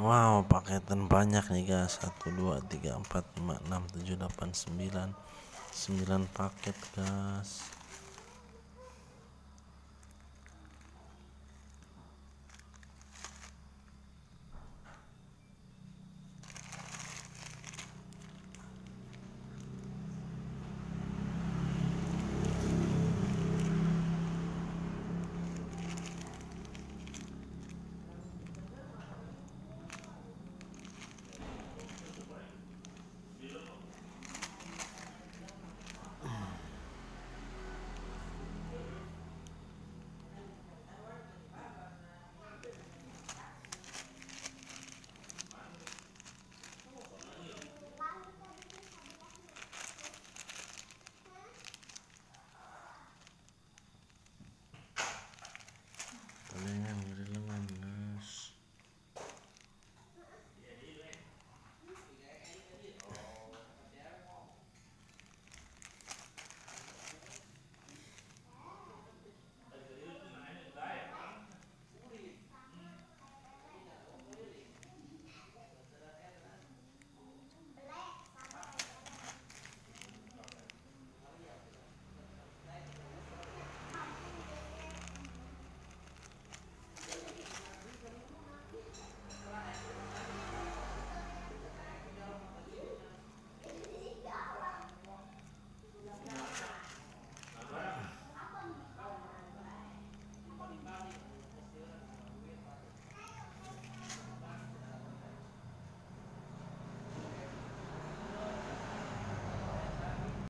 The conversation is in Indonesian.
Wow paketan banyak nih guys. 1 2 3 4 5 6 7 8 9 9 paket guys now